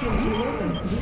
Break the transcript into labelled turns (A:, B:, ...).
A: Всем пилотам